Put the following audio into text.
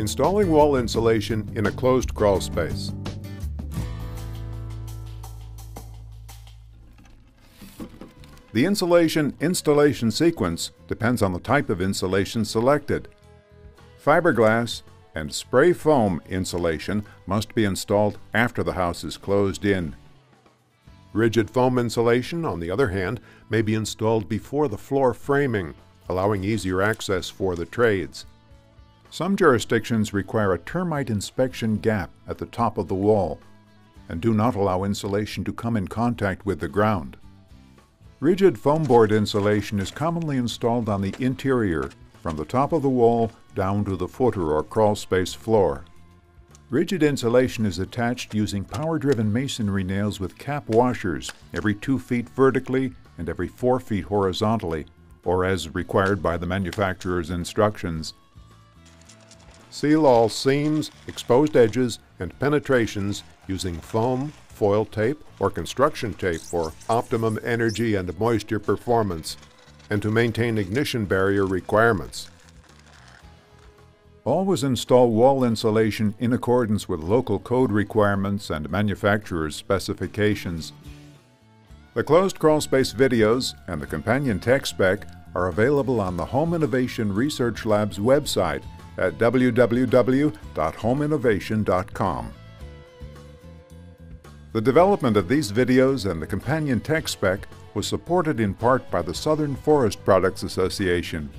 Installing wall insulation in a closed crawl space. The insulation installation sequence depends on the type of insulation selected. Fiberglass and spray foam insulation must be installed after the house is closed in. Rigid foam insulation, on the other hand, may be installed before the floor framing, allowing easier access for the trades. Some jurisdictions require a termite inspection gap at the top of the wall and do not allow insulation to come in contact with the ground. Rigid foam board insulation is commonly installed on the interior, from the top of the wall down to the footer or crawl space floor. Rigid insulation is attached using power-driven masonry nails with cap washers every 2 feet vertically and every 4 feet horizontally, or as required by the manufacturer's instructions. Seal all seams, exposed edges, and penetrations using foam, foil tape, or construction tape for optimum energy and moisture performance, and to maintain ignition barrier requirements. Always install wall insulation in accordance with local code requirements and manufacturer's specifications. The closed crawlspace videos and the companion tech spec are available on the Home Innovation Research Lab's website at www.homeinnovation.com. The development of these videos and the companion tech spec was supported in part by the Southern Forest Products Association.